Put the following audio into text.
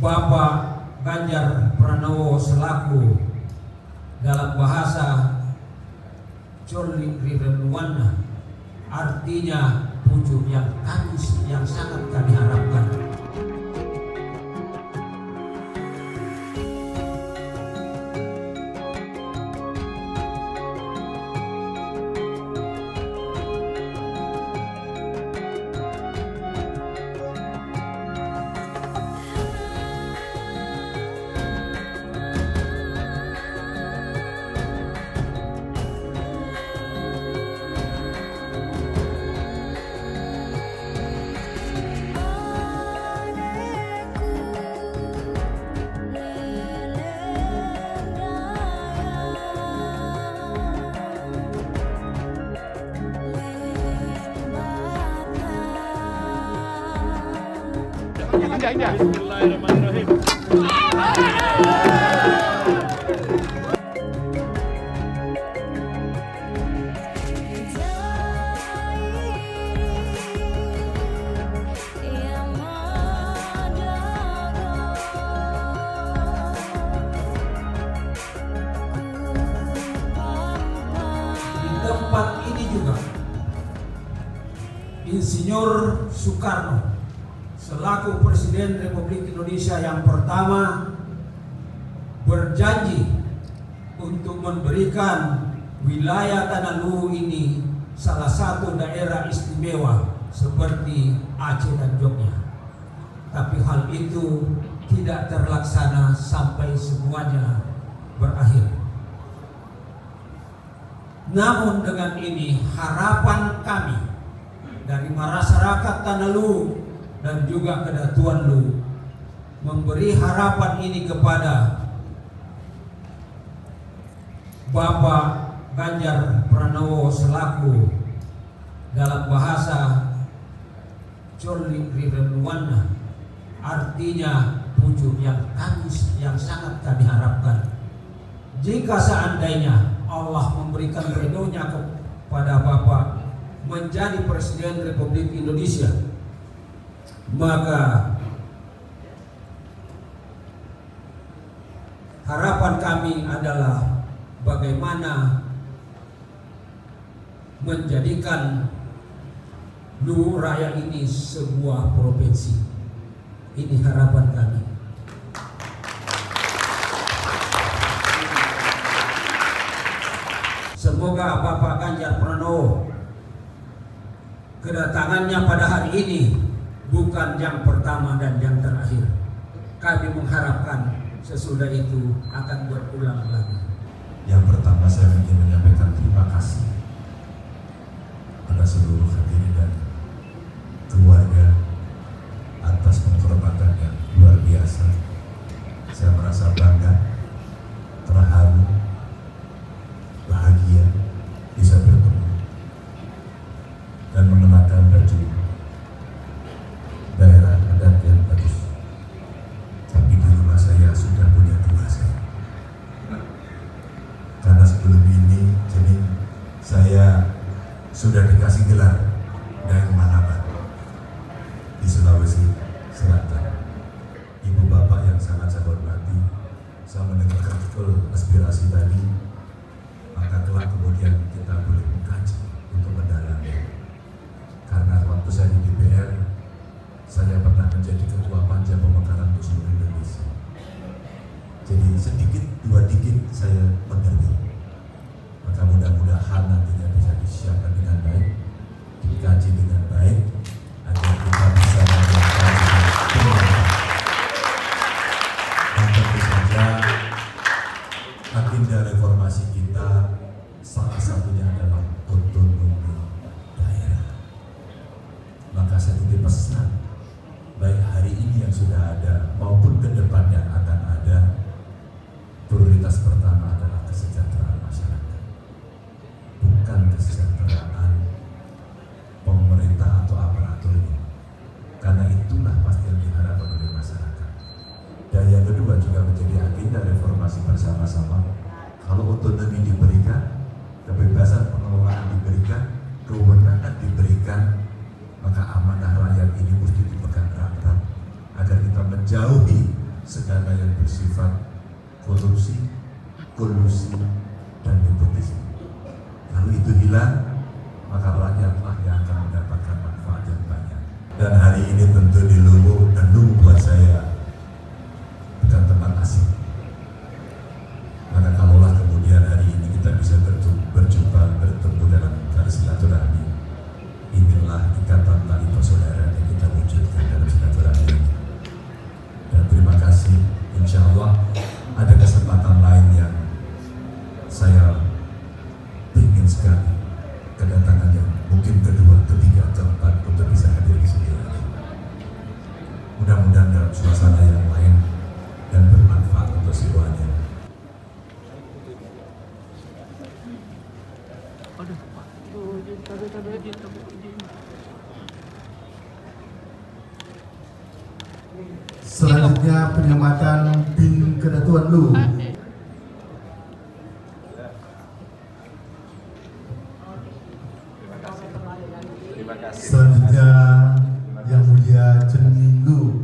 Bapak Ganjar Pranowo selaku dalam bahasa Coli Rirenuana artinya pucuk yang kamis yang sangat kami harapkan. Indah, indah. Tempat ini juga Insinyur Soekarno selaku Presiden Republik Indonesia yang pertama berjanji untuk memberikan wilayah Tanah Luhur ini salah satu daerah istimewa seperti Aceh dan Jogja. Tapi hal itu tidak terlaksana sampai semuanya berakhir. Namun dengan ini harapan kami dari masyarakat Tanah Lu dan juga Kedatuan Lu memberi harapan ini kepada Bapak Ganjar Pranowo selaku dalam bahasa Coli Rirenuana artinya pucuk yang kamis yang sangat kami harapkan. Jika seandainya Allah memberikan ridhonya kepada Bapak menjadi Presiden Republik Indonesia maka harapan kami adalah bagaimana menjadikan Luhur Raya ini sebuah provinsi. Ini harapan kami. Semoga Bapak Ganjar Pranowo kedatangannya pada hari ini bukan yang pertama dan yang terakhir. Kami mengharapkan sesudah itu akan berulang lagi. Yang pertama saya ingin menyampaikan terima kasih pada seluruh hadirin dan keluarga atas penghormatan yang luar biasa. Saya merasa bangga, terharu, bahagia bisa bertemu dan mengenakan saya sudah dikasih gelar dari Manabat di Sulawesi Selatan. Ibu bapak yang sangat saya hormati, saya mendengarkan betul aspirasi tadi, maka kelak kemudian kita boleh mengkaji untuk mendalami. Karena waktu saya di DPR, saya pernah menjadi ketua panja pemekaran seluruh Indonesia. Jadi sedikit dua dikit saya mengerti. Mudah-mudahan nantinya bisa disiapkan dengan baik, dikaji dengan baik, agar kita bisa melakukan. Dan tentu saja agenda reformasi kita salah satunya adalah otonomi daerah. Maka saya titip pesan baik hari ini yang sudah ada maupun ke depan yang akan ada prioritas pertama adalah kesejahteraan masyarakat bukan kesejahteraan pemerintah atau aparaturnya karena itulah pasti yang diharapkan oleh masyarakat dan yang juga menjadi agenda reformasi bersama-sama kalau otonomi diberikan kebebasan pengelolaan diberikan kewenangan diberikan maka amanah rakyat ini mesti dipegang erat-erat agar kita menjauhi segala yang bersifat korupsi, kolusi, dan nepotisme. Kalau itu hilang, maka rakyatlah yang akan mendapatkan manfaat yang banyak. Dan hari ini tentu di Luwu buat saya asing. Maka kalaulah kemudian hari ini kita bisa berjumpa, bertemu dalam tali silaturahmi, inilah ikatan tali persaudaraan yang kita wujudkan dalam silaturahmi. Dan terima kasih, insya Allah ada kesempatan lain yang saya ingin sekali kedatangan yang mungkin kedua, ketiga, keempat untuk bisa hadir di sini. Mudah-mudahan dalam suasana Selanjutnya penyematan tim Kedatuan Lu. Selanjutnya Yang Mulia Jenning Lu.